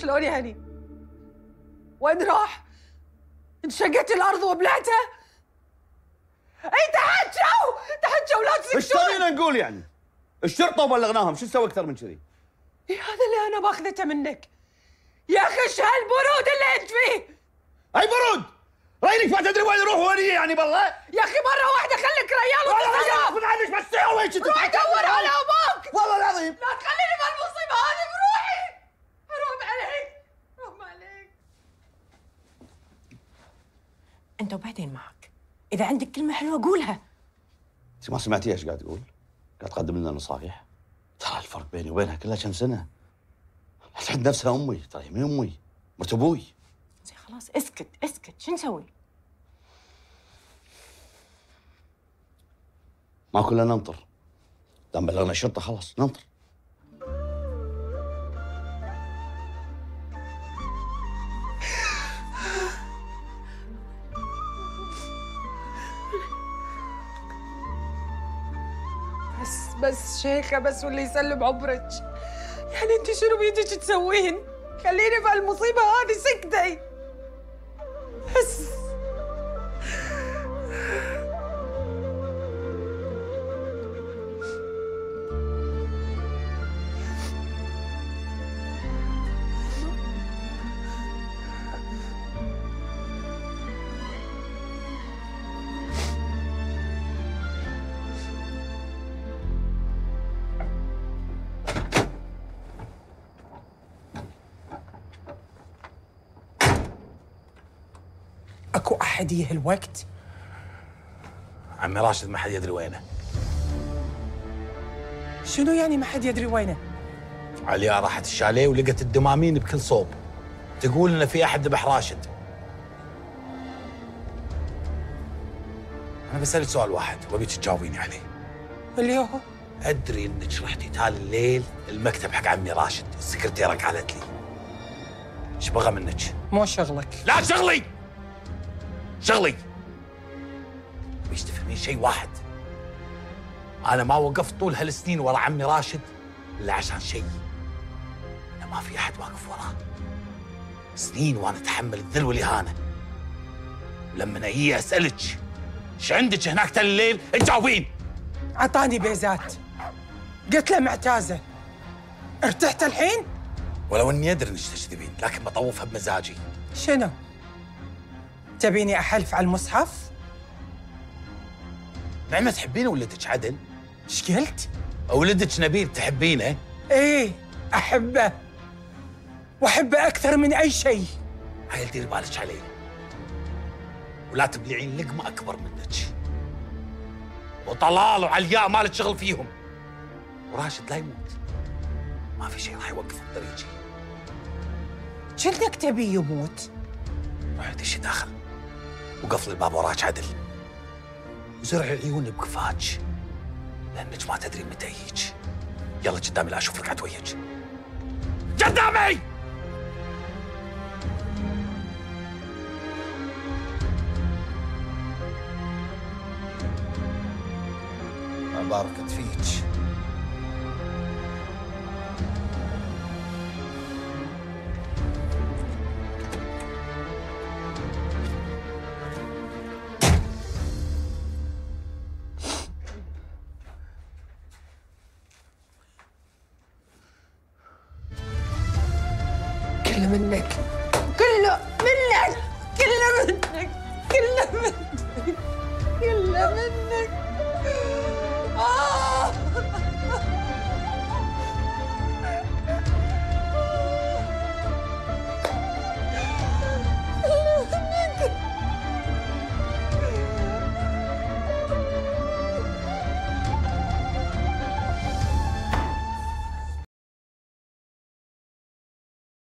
شلون يعني؟ وين راح؟ انشقت الأرض وبلعته؟ اي تحجوا تحجوا لا إيش تسكتون تبينا نقول يعني؟ الشرطه وبلغناهم شو نسوي أكثر من كذي؟ إيه هذا اللي أنا باخذته منك يا أخي إيش هالبرود اللي انت فيه اي برود رينك ما تدري وين يروح وين يعني بالله يا أخي مره واحدة خليك ريال والله وتصرف غصب عنك بس سوي روح دور انت وبعدين معك. إذا عندك كلمة حلوة قولها. انت ما سمعتي إيش قاعد تقول؟ قاعد تقدم لنا نصايح ترى الفرق بيني وبينها كلها كم سنة؟ لا تعد نفسها أمي ترى هي مين أمي؟ مرت أبوي. زين خلاص اسكت اسكت. شو نسوي؟ ما كلنا ننطر دام بلغنا الشرطة خلاص ننطر بس شيخة بس واللي يسلم عمرك يعني انت شنو بيدك تسوين؟ خليني في المصيبة هذه سكتي بس أكو أحد يه الوقت؟ عمي راشد ما حد يدري وينه. شنو يعني ما حد يدري وينه؟ عليا راحت الشاليه ولقت الدمامين بكل صوب. تقول إن في أحد ذبح راشد. أنا بسألك سؤال واحد وأبيك تجاوبيني عليه. اللي هو؟ أدري إنك رحتي تالي الليل المكتب حق عمي راشد السكرتيرة قالت لي. إيش بغى منك؟ مو شغلك. لا شغلي! شغلي. بيش تفهمين شيء واحد. أنا ما وقفت طول هالسنين ورا عمي راشد إلا عشان شيء. إنه ما في أحد واقف وراه. سنين وأنا أتحمل الذل والإهانة. ولما أجي أسألك إيش عندك هناك تل الليل؟ تجاوبين. عطاني بيزات. قلت له معتازة. ارتحت الحين؟ ولو إني أدري إنك تكذبين لكن بطوفها بمزاجي. شنو؟ تبيني احلف على المصحف؟ نعمة تحبين ولدك عدل؟ إيش قلت؟ ولدك نبيل تحبينه؟ إيه أحبه. وأحبه أكثر من أي شيء. هاي ديري بالك عليه. ولا تبلعين لقمه أكبر منك. وطلال وعلياء مالك شغل فيهم. وراشد لا يموت. ما في شيء راح يوقف طريقي كنتك تبي يموت؟ روحي دشي داخل. وقفل الباب وراك عدل. وزرع عيوني بكفاك. لأنك ما تدري متى يجيك. يلا قدامي لا أشوف لك عدويك قدامي! باركت فيك. كله منك. كله منك. كله منك. كله منك. كله منك. آه.